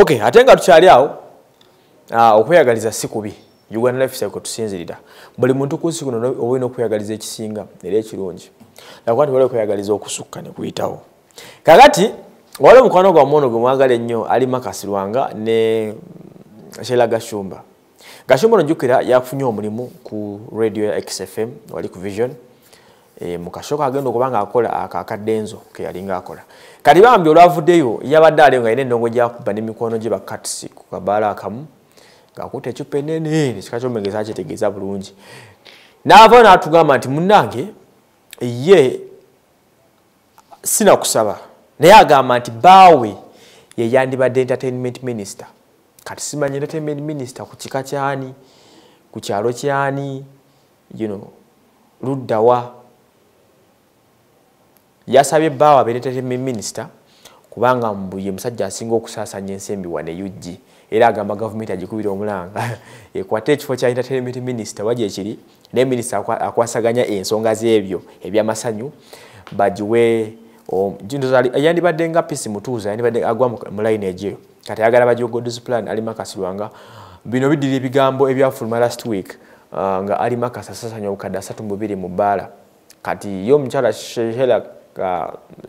ok ate nga tukyali awo uh, okweyagaliza si kubi. Uganda life cycle tusinzirira. Buli muntu kunsi kuno oba olina okweyagaliza ekisinga era ekirungi nakuba nti wali okweyagaliza okusukka nekuyitawo kakati wali omukwano gwa muono gwe mwagala ennyo ali makasirwanga ne shela gashumba. Gashumba onojjukira yafunye omulimu ku radio ya xfm wali ku vision e, mukashoka agenda okuba nga akola akakaddenzo keyalinga akola kati bambi olwavuddeyo yabadde aliyo nga yina endongo gyakuba nemikono gye bakatisi ku kabaala akamu ngaakuta ecupa enene nekika kyomegeza kyetegeeza bulungi. Naava natugamba nti munnange ye sinakusaba. Naye agamba nti baawe yeyandibadde entertainment minister. Kati simanyi entertainment minister ku kika kyani ku kyalo kyani you know, luddawa yasabye baawa abeera entertainment minister kubanga ye musajja asinga okusaasanya ensembi wane ug era agamba gavumenti agikubira omulanga. Ekwate ekifo kya entertainment minister waje ekiri naye minisita akwasaganya ensonga z'ebyo ebyamasanyu bagiwe yandibadde nga pisi mutuuza yandibadde agwa mu line egyo kati ayagala bajogods plan ali makasirwanga bino bidira ebigambo ebyafuluma last week uh, nga ali makasa sasanya obukadde asatu mubiri mu bbaala. Kati ye omukyala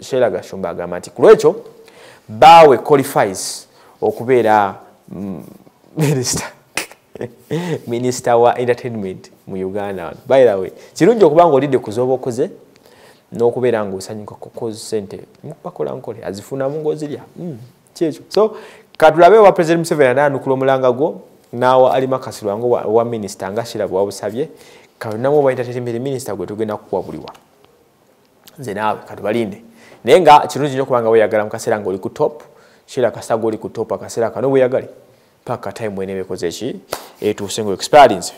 shela gashumba agamba nti ku lwekyo baawe qualifies okubeera mm, minister minisita wa entertainment mu uganda. By the way kirungi okuba nga olidde kuzoba okoze n'okubeera nga osanyuka kukoza sente bakola nkole azifunamu ngaozirya mm, kyekyo. So katulabe wa president museveni anaanukula omulanga gwo naawa alima kasirwange owa minisita nga shira bwawabusabye katunamu oba entertainment minisita gwe tugenda kuwabuliwa nze naawe katubalinde naye nga nyo kubanga weyagala mukaseera ngaoli ku top shira kasaga oli ku top akaseera kano bweyagale paka time wenebekoze kozechi etuuse sengo experience